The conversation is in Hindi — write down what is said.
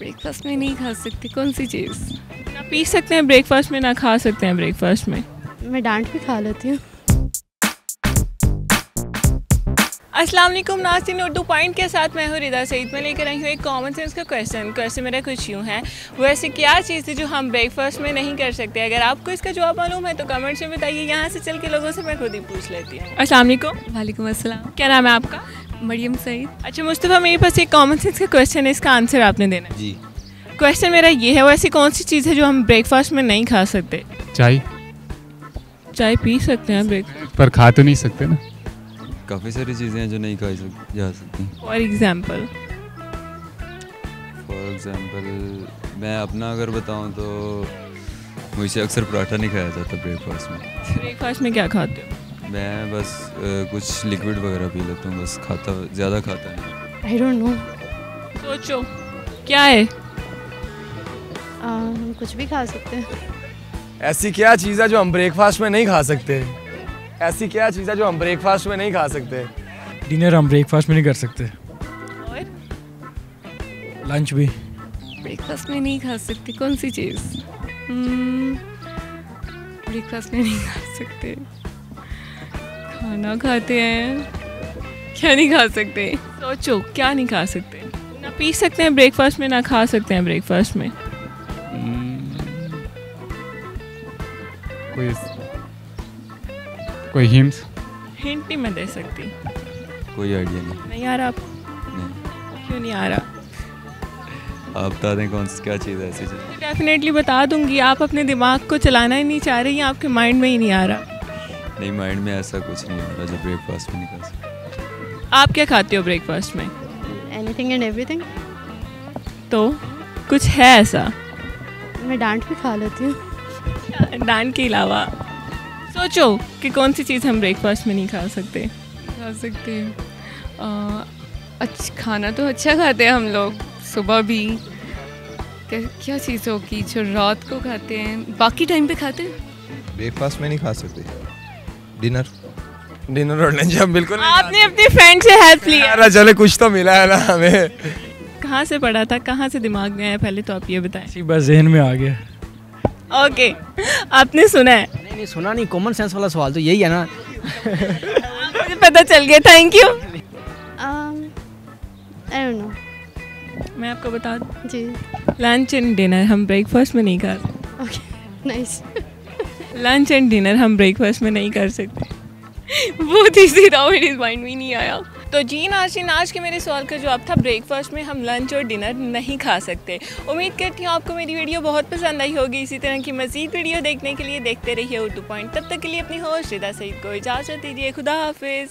ब्रेकफास्ट में नहीं खा सकती? कौन सी चीज़? ना पी सकते हैं ब्रेकफास्ट में ना खा सकते हैं ब्रेकफास्ट में। मैं डांट भी खा लेती हूँ। अस्सलाम वालेकुम नासिन उर्दू पॉइंट के साथ मैं हूँ रिदा सईद। मैं लेकर आई हूँ एक कॉमन सेंस का क्वेश्चन क्वेश्चन मेरा कुछ यूँ है वो ऐसी क्या चीज़ है जो हम ब्रेकफास्ट में नहीं कर सकते? अगर आपको इसका जवाब मालूम है तो कमेंट्स में बताइए। यहाँ से चल के लोगों से मैं खुद ही पूछ लेती हूँ। अस्सलाम वालेकुम। वालेकुम अस्सलाम। क्या नाम है आपका? मरियम सईद। अच्छा मुस्तफ़ा मेरे पास एक कॉमन सेंस का क्वेश्चन है इसका आंसर आपने देना है। जी। क्वेश्चन मेरा ये है वो ऐसी कौन सी चीज़ है जो हम ब्रेकफास्ट में नहीं खा सकते? चाय। चाय पी सकते हैं ब्रेक पर खा तो नहीं सकते ना। काफ़ी सारी चीज़ें हैं जो नहीं खाई सक, जा सकती। फॉर एग्ज़ाम्पल फॉर एग्जांपल मैं अपना अगर बताऊँ तो मुझसे अक्सर पराठा नहीं खाया जाता ब्रेकफास्ट में। ब्रेकफास्ट में क्या खाते हो? मैं बस अ, कुछ लिक्विड वगैरह पी लेता हूँ बस खाता ज़्यादा खाता नहीं। आई डोंट नो सोचो क्या है? हम कुछ भी खा सकते हैं। ऐसी क्या चीज़ है जो हम ब्रेकफास्ट में नहीं खा सकते? ऐसी क्या चीज़ है जो हम ब्रेकफास्ट में नहीं खा सकते? डिनर हम ब्रेकफास्ट में नहीं कर सकते। और? लंच भी। ब्रेकफास्ट में नहीं खा सकती कौन सी चीज़? ब्रेकफास्ट में नहीं खा सकते। खाना खाते हैं। क्या नहीं खा सकते? सोचो क्या नहीं खा सकते? ना पी सकते हैं ब्रेकफास्ट में ना खा सकते हैं ब्रेकफास्ट में। कोई कोई हिम्स हिंट नहीं मैं दे सकती। कोई आइडिया नहीं। नहीं आ रहा आप? नहीं। क्यों नहीं आ रहा? आप बता दें कौन सी क्या चीज़ है ऐसी चीज़ डेफिनेटली बता दूँगी। आप अपने दिमाग को चलाना ही नहीं चाह रही हैं आपके माइंड में ही नहीं आ रहा। नहीं माइंड में ऐसा कुछ नहीं आ रहा जो ब्रेकफास्ट में नहीं खा सकते आप क्या खाते हो ब्रेकफास्ट में? एनीथिंग एंड एवरीथिंग तो कुछ है ऐसा? मैं डांट भी खा लेती हूँ। डांट के अलावा सोचो कि कौन सी चीज़ हम ब्रेकफास्ट में नहीं खा सकते। खा सकते हैं। अच्छा खाना तो अच्छा खाते हैं हम लोग सुबह भी। क्या क्या चीज़ होगी जो रात को खाते हैं? बाकी टाइम पे खाते हैं? ब्रेकफास्ट में नहीं खा सकते। डिनर डिनर और लंच हम बिल्कुल आपने अपने फ्रेंड से हेल्प लिया। सकते। चले कुछ तो मिला है ना हमें। कहाँ से पढ़ा था? कहाँ से दिमाग में आया? पहले तो आप ये बताएँ। इसी बस जहन में आ गया। ओके आपने सुना है। नहीं नहीं सुना नहीं कॉमन सेंस वाला सवाल तो यही है ना। मुझे पता चल गया thank you I don't know मैं आपको बता दूँ। जी। लंच एंड डिनर हम ब्रेकफास्ट में नहीं खा सकते okay nice lunch and dinner हम ब्रेकफास्ट में नहीं कर सकते। बहुत ईजी था मेरे माइंड में नहीं आया। तो जी नाशिन आज के मेरे सवाल का जवाब था ब्रेकफास्ट में हम लंच और डिनर नहीं खा सकते। उम्मीद करती हूँ आपको मेरी वीडियो बहुत पसंद आई होगी। इसी तरह की मजीद वीडियो देखने के लिए देखते रहिए उर्दू पॉइंट तब तक के लिए अपनी होस्ट रिदा सईद को इजाज़त दीजिए। खुदा हाफिज़।